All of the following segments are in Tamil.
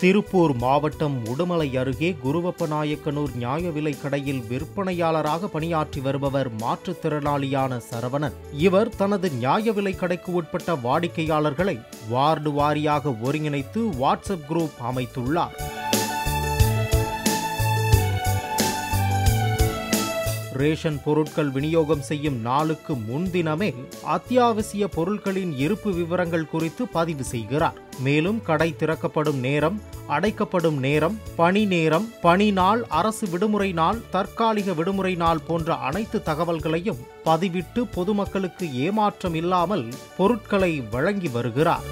திருப்பூர் மாவட்டம் உடுமலை அருகே குருவப்பநாயக்கனூர் நியாய விலை கடையில் விற்பனையாளராக பணியாற்றி வருபவர் மாற்றுத்திறனாளியான சரவணன். இவர் தனது நியாய விலை கடைக்கு உட்பட்ட வாடிக்கையாளர்களை வார்டு வாரியாக ஒருங்கிணைத்து வாட்ஸ்அப் குரூப் அமைத்துள்ளார். ரேஷன் பொருட்கள் விநியோகம் செய்யும் நாளுக்கு முன்தினமே அத்தியாவசிய பொருட்களின் இருப்பு விவரங்கள் குறித்து பதிவு செய்கிறார். மேலும் கடை திறக்கப்படும் நேரம் அடைக்கப்படும் நேரம் பணி நேரம் பணி நாள் அரசு விடுமுறை நாள் தற்காலிக விடுமுறை நாள் போன்ற அனைத்து தகவல்களையும் பதிவிட்டு பொதுமக்களுக்கு ஏமாற்றம் இல்லாமல் பொருட்களை வழங்கி வருகிறார்.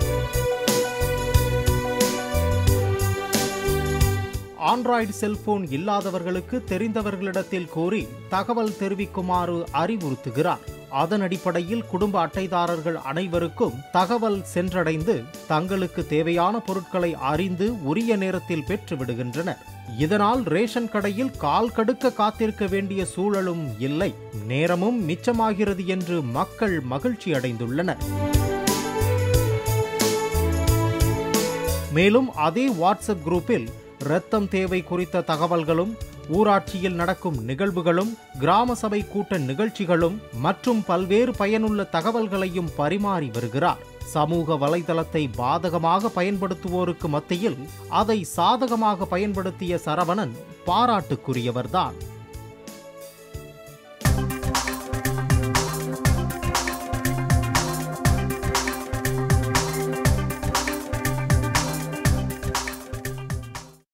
ஆண்ட்ராய்டு செல்போன் இல்லாதவர்களுக்கு தெரிந்தவர்களிடத்தில் கூறி தகவல் தெரிவிக்குமாறு அறிவுறுத்துகிறார். அதன் அடிப்படையில் குடும்ப அட்டைதாரர்கள் அனைவருக்கும் தகவல் சென்றடைந்து தங்களுக்கு தேவையான பொருட்களை அறிந்து உரிய நேரத்தில் பெற்று விடுகின்றனர். இதனால் ரேஷன் கடையில் கால் கடுக்க காத்திருக்க வேண்டிய சூழலும் இல்லை. நேரமும் மிச்சமாகிறது என்று மக்கள் மகிழ்ச்சி அடைந்துள்ளனர். மேலும் அதே வாட்ஸ்அப் குரூப்பில் இரத்தம் தேவை குறித்த தகவல்களும் ஊராட்சியில் நடக்கும் நிகழ்வுகளும் கிராம சபை கூட்ட நிகழ்ச்சிகளும் மற்றும் பல்வேறு பயனுள்ள தகவல்களையும் பரிமாறி வருகிறார். சமூக வலைதளத்தை பாதகமாக பயன்படுத்துவோருக்கு மத்தியில் அதை சாதகமாக பயன்படுத்திய சரவணன் பாராட்டுக்குரியவர்தான்.